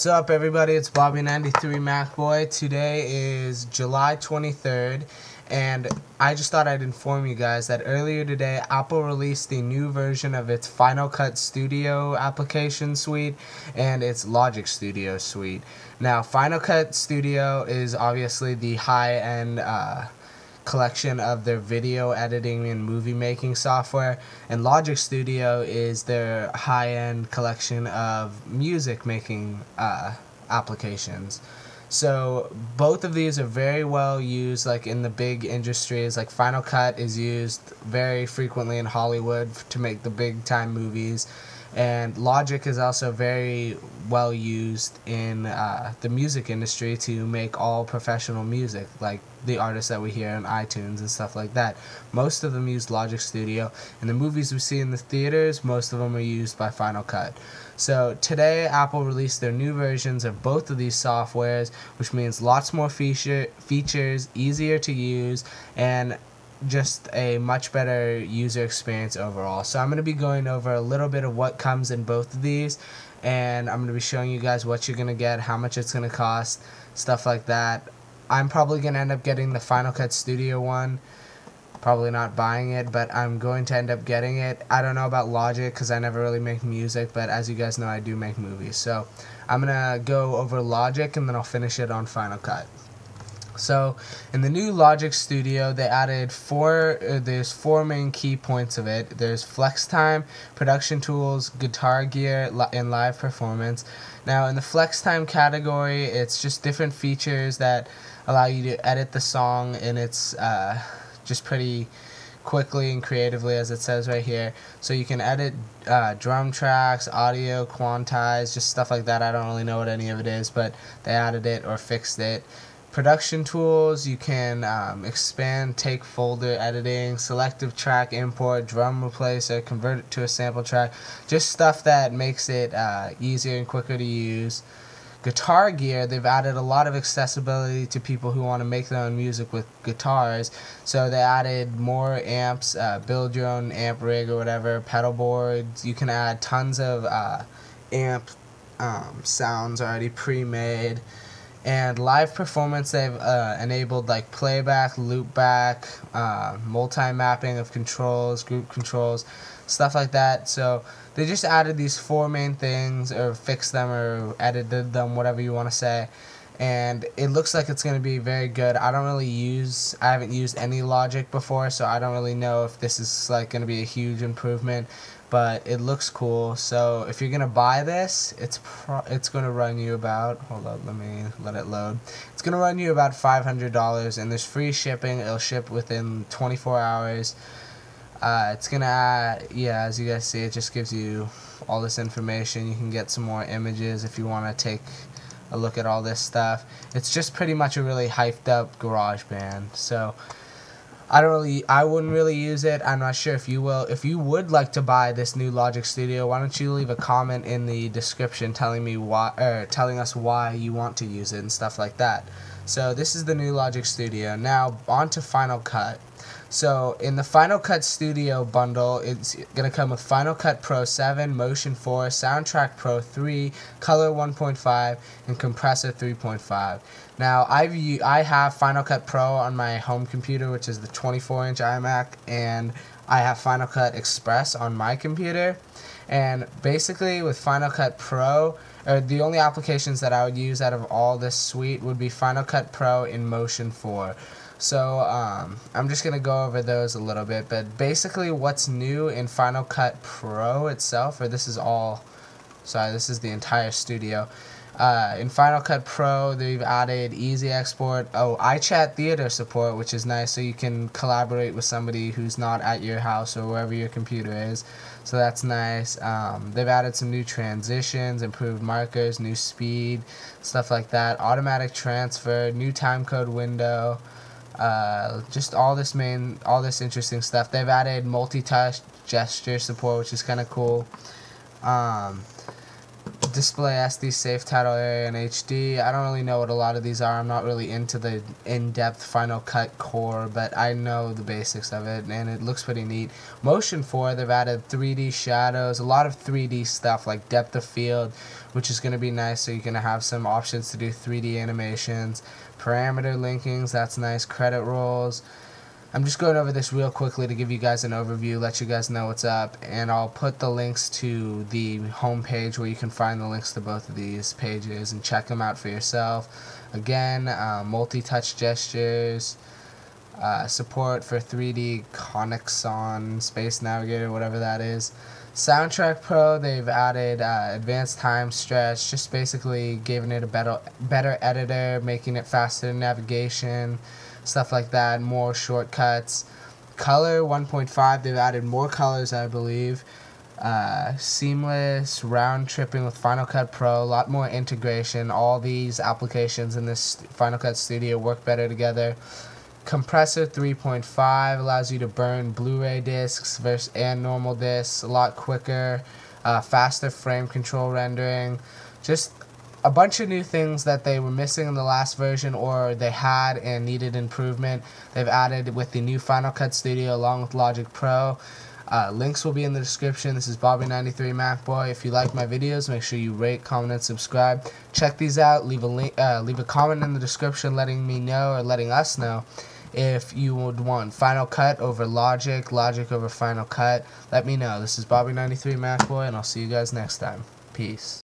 What's up, everybody? It's Bobby93 MacBoy. Today is July 23rd, and I just thought I'd inform you guys that earlier today, Apple released the new version of its Final Cut Studio application suite and its Logic Studio suite. Now, Final Cut Studio is obviously the high-end uh, collection of their video editing and movie making software, and Logic Studio is their high end collection of music making uh, applications. So both of these are very well used like in the big industries. Like Final Cut is used very frequently in Hollywood to make the big time movies and Logic is also very well used in uh, the music industry to make all professional music, like the artists that we hear on iTunes and stuff like that. Most of them use Logic Studio, and the movies we see in the theaters, most of them are used by Final Cut. So today, Apple released their new versions of both of these softwares, which means lots more feature features, easier to use, and just a much better user experience overall. So I'm going to be going over a little bit of what comes in both of these and I'm going to be showing you guys what you're going to get, how much it's going to cost, stuff like that. I'm probably going to end up getting the Final Cut Studio one. Probably not buying it, but I'm going to end up getting it. I don't know about Logic because I never really make music, but as you guys know, I do make movies. So I'm going to go over Logic and then I'll finish it on Final Cut. So in the new Logic Studio, they added four. Uh, there's four main key points of it. There's flex time, production tools, guitar gear, li and live performance. Now in the flex time category, it's just different features that allow you to edit the song, and it's uh, just pretty quickly and creatively as it says right here so you can edit uh, drum tracks audio quantize just stuff like that I don't really know what any of it is but they added it or fixed it production tools. You can um, expand take folder editing selective track import drum replacer convert it to a sample track. Just stuff that makes it uh, easier and quicker to use. Guitar gear they've added a lot of accessibility to people who want to make their own music with guitars. So they added more amps uh, build your own amp rig or whatever pedal boards. You can add tons of uh, amp um, sounds already pre-made and live performance they've uh, enabled like playback loopback uh, multi-mapping of controls group controls stuff like that. So they just added these four main things or fixed them or edited them whatever you want to say. And it looks like it's going to be very good. I don't really use I haven't used any logic before so I don't really know if this is like going to be a huge improvement but it looks cool. So if you're gonna buy this, it's it's gonna run you about. Hold up, let me let it load. It's gonna run you about five hundred dollars, and there's free shipping. It'll ship within 24 hours. Uh, it's gonna, uh, yeah, as you guys see, it just gives you all this information. You can get some more images if you want to take a look at all this stuff. It's just pretty much a really hyped up GarageBand. So I don't really, I wouldn't really use it. I'm not sure if you will. If you would like to buy this new Logic Studio, why don't you leave a comment in the description telling me why, or telling us why you want to use it and stuff like that. So this is the new Logic Studio. Now on to Final Cut. So in the Final Cut Studio bundle, it's going to come with Final Cut Pro 7, Motion 4, Soundtrack Pro 3, Color 1.5, and Compressor 3.5. Now I've I have Final Cut Pro on my home computer, which is the 24-inch iMac, and I have Final Cut Express on my computer. And basically with Final Cut Pro, or the only applications that I would use out of all this suite would be Final Cut Pro in Motion 4. So um, I'm just going to go over those a little bit. But basically what's new in Final Cut Pro itself, or this is all, sorry, this is the entire studio. Uh, in Final Cut Pro, they've added easy export. Oh, iChat Theater support, which is nice, so you can collaborate with somebody who's not at your house or wherever your computer is. So that's nice. Um, they've added some new transitions, improved markers, new speed, stuff like that. Automatic transfer, new timecode window. Uh, just all this main, all this interesting stuff. They've added multi-touch gesture support, which is kind of cool. Um, display SD safe title area and HD. I don't really know what a lot of these are. I'm not really into the in-depth Final Cut core, but I know the basics of it, and it looks pretty neat. Motion 4, they've added 3D shadows, a lot of 3D stuff like depth of field, which is going to be nice, so you're going to have some options to do 3D animations. Parameter linkings, that's nice. Credit rolls. I'm just going over this real quickly to give you guys an overview, let you guys know what's up, and I'll put the links to the home page where you can find the links to both of these pages and check them out for yourself. Again, uh, multi-touch gestures, uh, support for 3D Conexon, Space Navigator, whatever that is. Soundtrack Pro, they've added uh, advanced time stretch, just basically giving it a better, better editor, making it faster navigation, stuff like that, more shortcuts. Color 1.5, they've added more colors, I believe. Uh, seamless round tripping with Final Cut Pro, a lot more integration. All these applications in this Final Cut Studio work better together. Compressor 3.5 allows you to burn Blu-ray discs versus and normal discs a lot quicker, uh, faster frame control rendering. Just a bunch of new things that they were missing in the last version or they had and needed improvement. They've added with the new Final Cut Studio along with Logic Pro. Uh, links will be in the description. This is Bobby93 MacBoy. If you like my videos, make sure you rate, comment, and subscribe. Check these out. Leave a link, uh, leave a comment in the description letting me know or letting us know if you would want Final Cut over Logic, Logic over Final Cut. Let me know. This is Bobby93 MacBoy, and I'll see you guys next time. Peace.